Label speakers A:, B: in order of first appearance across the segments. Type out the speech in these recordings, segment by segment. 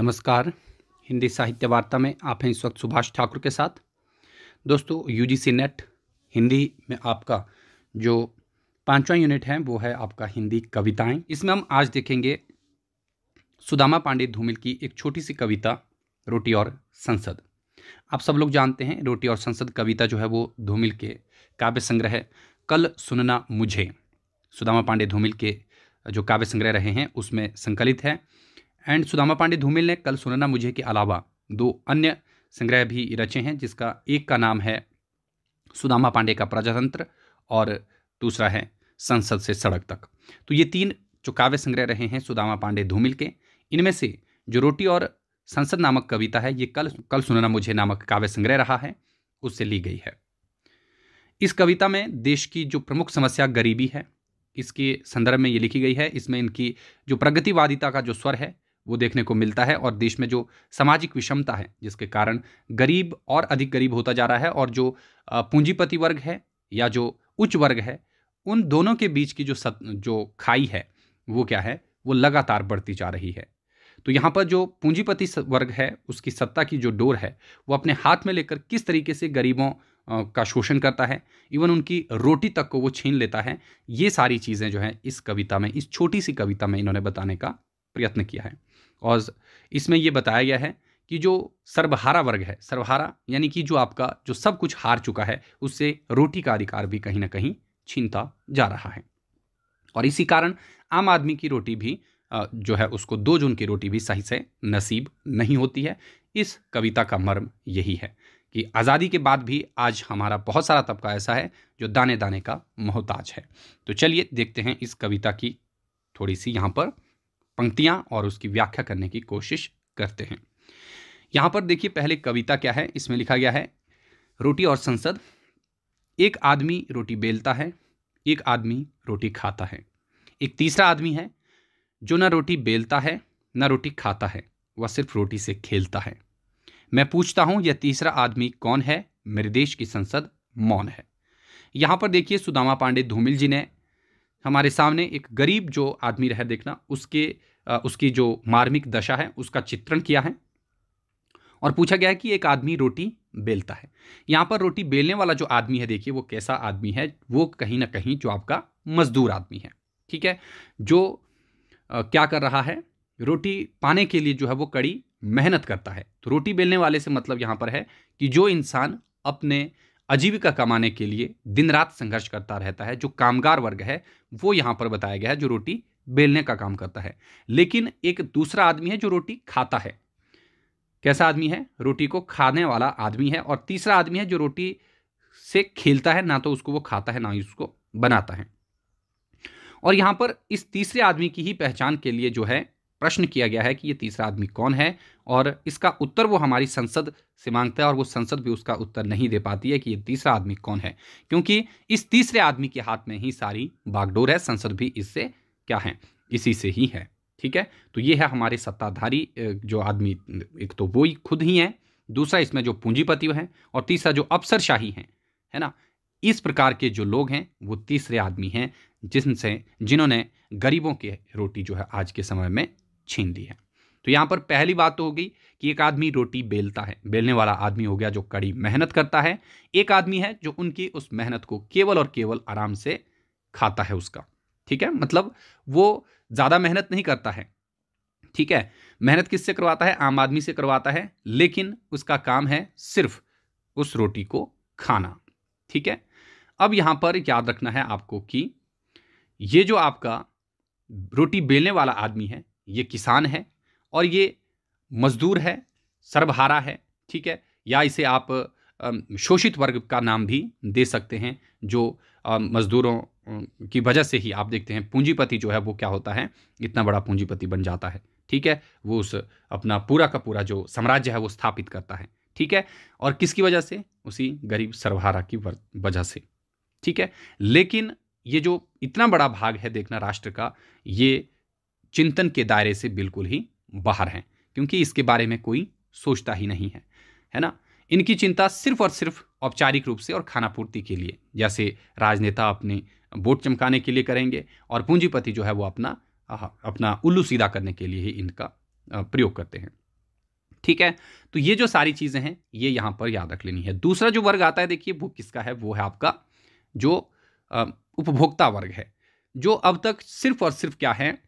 A: नमस्कार। हिंदी साहित्य वार्ता में आप हैं इस वक्त सुभाष ठाकुर के साथ। दोस्तों यूजीसी नेट हिंदी में आपका जो पांचवा यूनिट है, वो है आपका हिंदी कविताएँ। इसमें हम आज देखेंगे सुदामा पांडे धूमिल की एक छोटी सी कविता, रोटी और संसद। आप सब लोग जानते हैं, रोटी और संसद कविता जो है, वो धूमिल के काव्य संग्रह कल सुनना मुझे। सुदामा पांडे धूमिल के जो काव्य संग्रह रहे हैं, उसमें संकलित है। एंड सुदामा पांडे धूमिल ने कल सुनना मुझे के अलावा दो अन्य संग्रह भी रचे हैं, जिसका एक का नाम है सुदामा पांडे का प्रजातंत्र और दूसरा है संसद से सड़क तक। तो ये तीन जो काव्य संग्रह रहे हैं सुदामा पांडे धूमिल के। इनमें से जो रोटी और संसद नामक कविता है, ये कल कल सुनना मुझे नामक काव्य संग्रह रहा है, उससे ली गई है। इस कविता में देश की जो प्रमुख समस्या गरीबी है, इसके संदर्भ में ये लिखी गई है। इसमें इनकी जो प्रगतिवादिता का जो स्वर है वो देखने को मिलता है और देश में जो सामाजिक विषमता है जिसके कारण गरीब और अधिक गरीब होता जा रहा है और जो पूंजीपति वर्ग है या जो उच्च वर्ग है उन दोनों के बीच की जो सत, जो खाई है वो क्या है? वो लगातार बढ़ती जा रही है। तो यहाँ पर जो पूंजीपति वर्ग है उसकी सत्ता की जो डोर है वो अपने हाथ में लेकर किस तरीके से गरीबों का शोषण करता है इवन उनकी रोटी तक को वो छीन लेता है ये सारी चीज़ें जो हैं इस कविता में इस छोटी सी कविता में इन्होंने बताने का प्रयत्न किया है। और इसमें ये बताया गया है कि जो सर्वहारा वर्ग है, सर्वहारा यानी कि जो आपका, जो सब कुछ हार चुका है, उससे रोटी का अधिकार भी कहीं ना कहीं छीनता जा रहा है। और इसी कारण आम आदमी की रोटी भी जो है उसको दो जून की रोटी भी सही से नसीब नहीं होती है। इस कविता का मर्म यही है कि आज़ादी के बाद भी आज हमारा बहुत सारा तबका ऐसा है जो दाने दाने का मोहताज है। तो चलिए देखते हैं इस कविता की थोड़ी सी यहाँ पर पंक्तियाँ और उसकी व्याख्या करने की कोशिश करते हैं। यहाँ पर देखिए पहले कविता क्या है, इसमें लिखा गया है, रोटी और संसद, एक आदमी रोटी बेलता है, एक आदमी रोटी खाता है। एक तीसरा आदमी है, जो ना रोटी बेलता है, ना रोटी खाता है, वह सिर्फ़ रोटी से खेलता है। मैं पूछता हूँ, यह तीसरा आदमी कौन है? मेरे देश की संसद मौन है। यहाँ पर देखिए सुदामा पांडे धूमिल जी ने हमारे सामने एक गरीब जो आदमी रहे देखना, उसके उसकी जो मार्मिक दशा है उसका चित्रण किया है। और पूछा गया है कि एक आदमी रोटी बेलता है। यहाँ पर रोटी बेलने वाला जो आदमी है देखिए वो कैसा आदमी है वो कहीं ना कहीं जो आपका मजदूर आदमी है ठीक है? जो आ, क्या कर रहा है रोटी पाने के लिए जो है वो कड़ी मेहनत करता है। तो रोटी बेलने वाले से मतलब यहाँ पर है कि जो इंसान अपने आजीविका कमाने के लिए दिन रात संघर्ष करता रहता है जो कामगार वर्ग है वो यहाँ पर बताया गया है जो रोटी बेलने का काम करता है। लेकिन एक दूसरा आदमी है जो रोटी खाता है। कैसा आदमी है? रोटी को खाने वाला आदमी है और तीसरा आदमी है जो रोटी से खेलता है, ना तो उसको वो खाता है, ना ही उसको बनाता है। और यहाँ पर इस तीसरे आदमी की ही पहचान के लिए जो है, प्रश्न किया गया है कि ये तीसरा आदमी कौन है और इसका उत्तर वो हमारी संसद से माँगता है और वो संसद भी उसका उत्तर नहीं दे पाती है कि ये तीसरा आदमी कौन है। क्योंकि इस तीसरे आदमी के हाथ में ही सारी बागडोर है, संसद भी इससे क्या है? इसी से ही है, ठीक है? तो ये है हमारे सत्ताधारी जो आदमी, एक तो वो ही खुद ही है, दूसरा इसमें जो पूंजीपति है और तीसरा जो अफसरशाही हैं, है ना? इस प्रकार के जो लोग हैं, वो तीसरे आदमी हैं, जिनसे, जिन्होंने गरीबों की रोटी जो है आज के समय में छीन ली है। तो यहाँ पर पहली बात तो हो गई कि एक आदमी रोटी बेलता है, बेलने वाला आदमी हो गया जो कड़ी मेहनत करता है, एक आदमी है जो उनकी उस मेहनत को केवल और केवल आराम से खाता है उसका। ठीक है? मतलब वो ज़्यादा मेहनत नहीं करता है। ठीक है? मेहनत किससे करवाता है? आम आदमी से करवाता है। लेकिन उसका काम है सिर्फ़ उस रोटी को खाना। ठीक है? अब यहाँ पर याद रखना है आपको कि ये जो आपका रोटी बेलने वाला आदमी है, ये किसान है और ये मजदूर है सर्वहारा है। ठीक है? या इसे आप शोषित वर्ग का नाम भी दे सकते हैं जो मजदूरों की वजह से ही आप देखते हैं पूंजीपति जो है वो क्या होता है, इतना बड़ा पूंजीपति बन जाता है, ठीक है? वो उस अपना पूरा का पूरा जो साम्राज्य है वो स्थापित करता है, ठीक है? और किसकी वजह से? उसी गरीब सर्वहारा की वजह से, ठीक है? लेकिन ये जो इतना बड़ा भाग है देखना राष्ट्र का, ये चिंतन के दायरे से बिल्कुल ही बाहर है, क्योंकि इसके बारे में कोई सोचता ही नहीं है है ना? इनकी चिंता सिर्फ़ और सिर्फ़ औपचारिक रूप से और खानापूर्ति के लिए, जैसे राजनेता अपने वोट चमकाने के लिए करेंगे और पूंजीपति जो है वो अपना अपना उल्लू सीधा करने के लिए ही इनका प्रयोग करते हैं। ठीक है? तो ये जो सारी चीज़ें हैं, ये यहाँ पर याद रख लेनी है। दूसरा जो वर्ग आता है, देखिए, वो किसका है? वो है आपका जो उपभोक्ता वर्ग है, जो अब तक सिर्फ़ और सिर्फ़ क्या है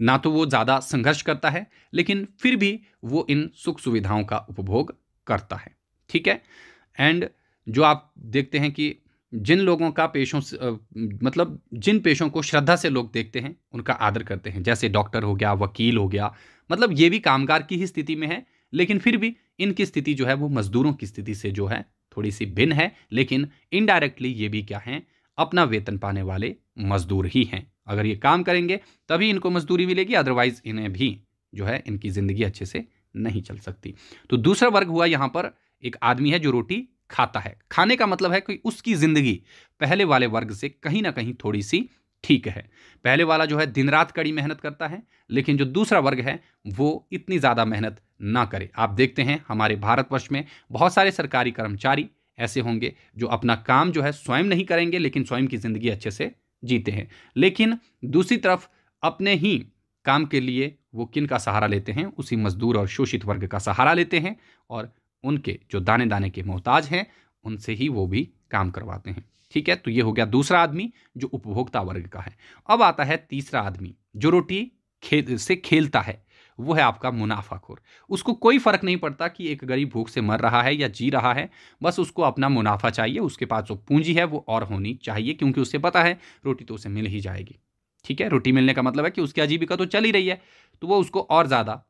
A: ना तो वो ज़्यादा संघर्ष करता है, लेकिन फिर भी वो इन सुख सुविधाओं का उपभोग करता है। ठीक है? एंड जो आप देखते हैं कि जिन लोगों का पेशों से मतलब जिन पेशों को श्रद्धा से लोग देखते हैं, उनका आदर करते हैं। जैसे डॉक्टर हो गया, वकील हो गया मतलब ये भी कामगार की ही स्थिति में है, लेकिन फिर भी इनकी स्थिति जो है, वो मजदूरों की स्थिति से जो है थोड़ी सी भिन्न है, लेकिन इनडायरेक्टली ये भी क्या है, अपना वेतन पाने वाले मजदूर ही हैं। अगर ये काम करेंगे, तभी इनको मजदूरी मिलेगी अदरवाइज़ इन्हें भी जो है, इनकी ज़िंदगी अच्छे से नहीं चल सकती। तो दूसरा वर्ग हुआ यहाँ पर, एक आदमी है जो रोटी खाता है। खाने का मतलब है कि उसकी ज़िंदगी पहले वाले वर्ग से कहीं ना कहीं थोड़ी सी ठीक है। पहले वाला जो है दिन रात कड़ी मेहनत करता है, लेकिन जो दूसरा वर्ग है, वो इतनी ज़्यादा मेहनत ना करे। आप देखते हैं हमारे भारतवर्ष में बहुत सारे सरकारी कर्मचारी ऐसे होंगे जो अपना काम जो है स्वयं नहीं करेंगे, लेकिन स्वयं की ज़िंदगी अच्छे से जीते हैं। लेकिन दूसरी तरफ़ अपने ही काम के लिए वो किन का सहारा लेते हैं? उसी मजदूर और शोषित वर्ग का सहारा लेते हैं और उनके जो दाने दाने के मोहताज हैं, उनसे ही वो भी काम करवाते हैं। ठीक है तो ये हो गया दूसरा आदमी जो उपभोक्ता वर्ग का है। अब आता है तीसरा आदमी जो रोटी खेल से खेलता है, वो है आपका मुनाफाखोर। उसको कोई फ़र्क नहीं पड़ता कि एक गरीब भूख से मर रहा है या जी रहा है, बस उसको अपना मुनाफा चाहिए, उसके पास जो पूंजी है वो और होनी चाहिए, क्योंकि उसे पता है रोटी तो उसे मिल ही जाएगी। ठीक है, रोटी मिलने का मतलब है कि उसकी आजीविका तो चल ही रही है तो वो उसको और ज़्यादा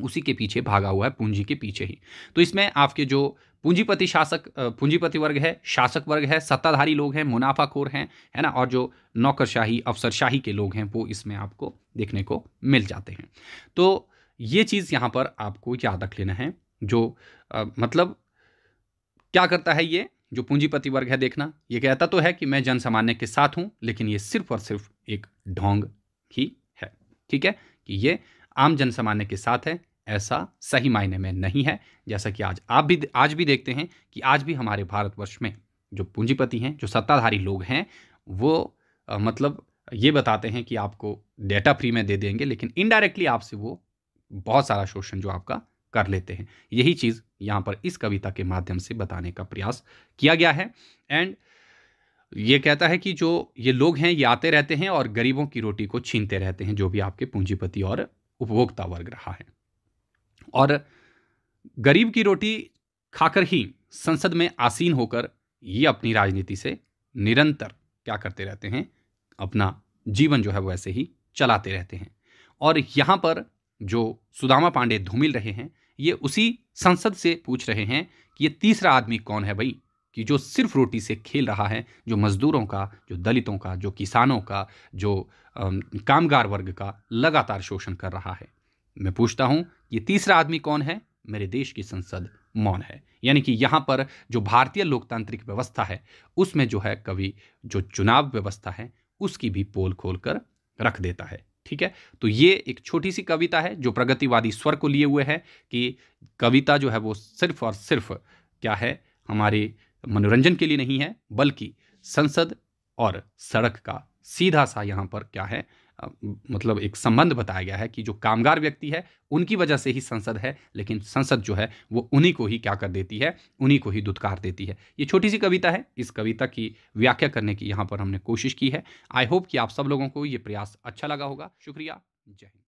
A: उसी के पीछे भागा हुआ है पूंजी के पीछे ही। तो इसमें आपके जो पूंजीपति शासक पूंजीपति वर्ग है शासक वर्ग है सत्ताधारी लोग हैं मुनाफाखोर हैं है ना और जो नौकरशाही अफसरशाही के लोग हैं वो इसमें आपको देखने को मिल जाते हैं। तो ये चीज़ यहाँ पर आपको याद रख लेना है जो आ, मतलब क्या करता है ये जो पूंजीपति वर्ग है देखना ये कहता तो है कि मैं जन सामान्य के साथ हूँ लेकिन ये सिर्फ़ और सिर्फ़ एक ढोंग ही है। ठीक है? कि ये आम जन सामान्य के साथ है ऐसा सही मायने में नहीं है। जैसा कि आज आप भी आज भी देखते हैं कि आज भी हमारे भारतवर्ष में जो पूंजीपति हैं जो सत्ताधारी लोग हैं वो आ, मतलब ये बताते हैं कि आपको डेटा फ्री में दे देंगे लेकिन इनडायरेक्टली आपसे वो बहुत सारा शोषण जो आपका कर लेते हैं। यही चीज़ यहाँ पर इस कविता के माध्यम से बताने का प्रयास किया गया है। एंड ये कहता है कि जो ये लोग हैं ये आते रहते हैं और गरीबों की रोटी को छीनते रहते हैं जो भी आपके पूंजीपति और उपभोक्ता वर्ग रहा है। और गरीब की रोटी खाकर ही संसद में आसीन होकर ये अपनी राजनीति से निरंतर क्या करते रहते हैं, अपना जीवन जो है वो ऐसे ही चलाते रहते हैं। और यहाँ पर जो सुदामा पांडे धूमिल रहे हैं, ये उसी संसद से पूछ रहे हैं कि ये तीसरा आदमी कौन है भाई, कि जो सिर्फ़ रोटी से खेल रहा है, जो मज़दूरों का, जो दलितों का, जो किसानों का, जो कामगार वर्ग का लगातार शोषण कर रहा है। मैं पूछता हूँ, ये तीसरा आदमी कौन है? मेरे देश की संसद मौन है। यानी कि यहाँ पर जो भारतीय लोकतांत्रिक व्यवस्था है, उसमें जो है कवि जो चुनाव व्यवस्था है, उसकी भी पोल खोल कर रख देता है। ठीक है? तो ये एक छोटी सी कविता है जो प्रगतिवादी स्वर को लिए हुए है कि कविता जो है वो सिर्फ़ और सिर्फ़ क्या है? हमारे मनोरंजन के लिए नहीं है, बल्कि संसद और सड़क का सीधा सा यहाँ पर क्या है? मतलब एक संबंध बताया गया है कि जो कामगार व्यक्ति है, उनकी वजह से ही संसद है, लेकिन संसद जो है, वो उन्हीं को ही क्या कर देती है, उन्हीं को ही दुत्कार देती है। ये छोटी सी कविता है, इस कविता की व्याख्या करने की यहाँ पर हमने कोशिश की है। आई होप कि आप सब लोगों को ये प्रयास अच्छा लगा होगा। शुक्रिया, जय हिंद।